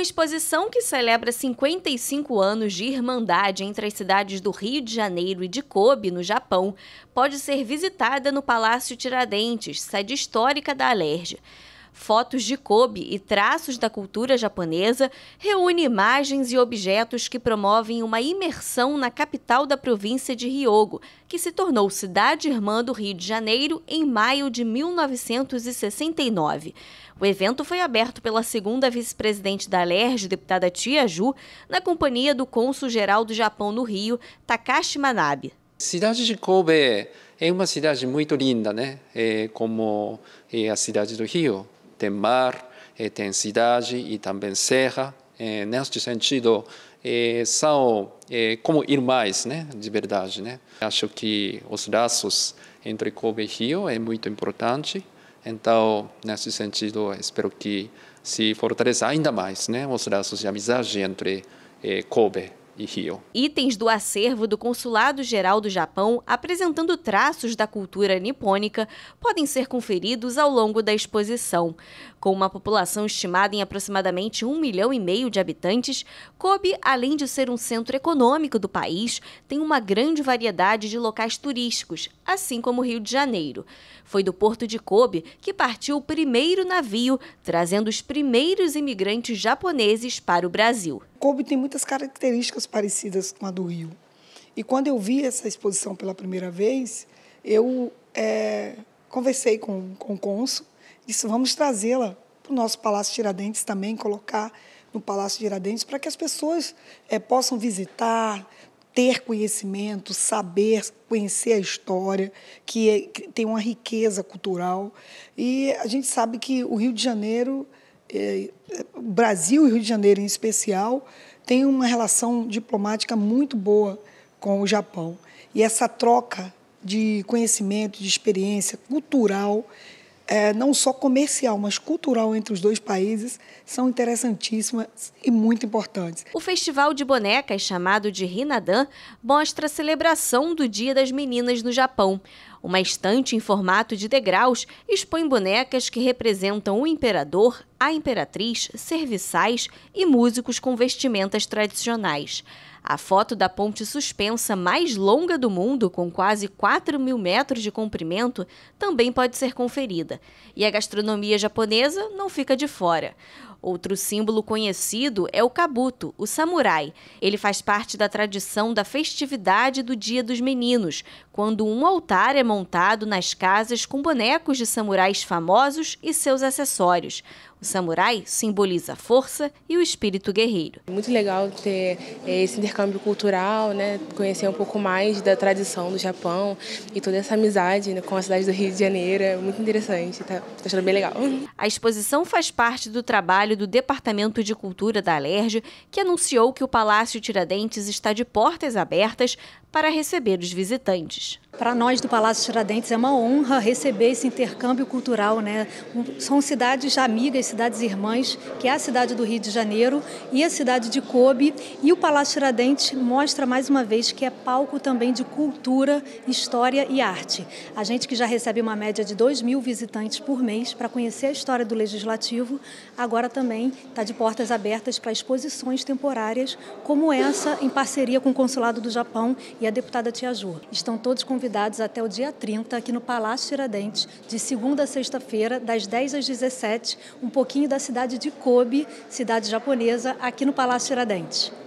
exposição que celebra 55 anos de irmandade entre as cidades do Rio de Janeiro e de Kobe, no Japão, pode ser visitada no Palácio Tiradentes, sede histórica da Alerj. Fotos de Kobe e traços da cultura japonesa reúne imagens e objetos que promovem uma imersão na capital da província de Ryogo, que se tornou cidade irmã do Rio de Janeiro em maio de 1969. O evento foi aberto pela segunda vice-presidente da LERJ, deputada Tia Ju, na companhia do cônsul-geral do Japão no Rio, Takashi Manabe. Cidade de Kobe é uma cidade muito linda, né? É como é a cidade do Rio tem mar, eh, tem cidade e também serra. Eh, neste sentido, eh, são como irmãs, né, de verdade, né. Acho que os laços entre Kobe e Rio é muito importante. Então, nesse sentido, espero que se fortaleça ainda mais, né, os laços de amizade entre Kobe e Rio. Itens do acervo do Consulado Geral do Japão, apresentando traços da cultura nipônica, podem ser conferidos ao longo da exposição. Com uma população estimada em aproximadamente um milhão e meio de habitantes, Kobe, além de ser um centro econômico do país, tem uma grande variedade de locais turísticos, assim como o Rio de Janeiro. Foi do porto de Kobe que partiu o primeiro navio, trazendo os primeiros imigrantes japoneses para o Brasil. Kobe tem muitas características parecidas com a do Rio. E quando eu vi essa exposição pela primeira vez, eu é, conversei com, com o cônsul Disse, vamos trazê-la para o nosso Palácio Tiradentes também, colocar no Palácio Tiradentes, para que as pessoas é, possam visitar, ter conhecimento, saber, conhecer a história, que, é, que, tem uma riqueza cultural. E a gente sabe que o Rio de Janeiro, é, o Brasil e o Rio de Janeiro em especial, tem uma relação diplomática muito boa com o Japão. E essa troca de conhecimento, de experiência cultural, é, não só comercial, mas cultural entre os dois países, são interessantíssimas e muito importantes. O Festival de Bonecas, chamado de Rinadan, mostra a celebração do Dia das Meninas no Japão. Uma estante em formato de degraus expõe bonecas que representam o imperador, a imperatriz, serviçais e músicos com vestimentas tradicionais. A foto da ponte suspensa mais longa do mundo, com quase 4 mil metros de comprimento, também pode ser conferida. E a gastronomia japonesa não fica de fora. Outro símbolo conhecido é o kabuto, o samurai. Ele faz parte da tradição da festividade do Dia dos Meninos, quando um altar é montado nas casas com bonecos de samurais famosos e seus acessórios. O samurai simboliza a força e o espírito guerreiro. Muito legal ter eh, esse intercâmbio cultural, né? conhecer um pouco mais da tradição do Japão e toda essa amizade né, com a cidade do Rio de Janeiro. É muito interessante, tá, tá achando bem legal. A exposição faz parte do trabalho do Departamento de Cultura da Alerj, que anunciou que o Palácio Tiradentes está de portas abertas para receber os visitantes. Para nós do Palácio Tiradentes é uma honra receber esse intercâmbio cultural, né? São cidades amigas, cidades irmãs, que é a cidade do Rio de Janeiro e a cidade de Kobe. E o Palácio Tiradentes mostra mais uma vez que é palco também de cultura, história e arte. A gente que já recebe uma média de 2 mil visitantes por mês para conhecer a história do Legislativo, agora também está de portas abertas para exposições temporárias, como essa, em parceria com o Consulado do Japão e a deputada Tia Ju. Estão todos convidados até o dia 30 aqui no Palácio Tiradentes, de segunda a sexta-feira, das 10 às 17, um pouquinho da cidade de Kobe, cidade japonesa, aqui no Palácio Tiradentes.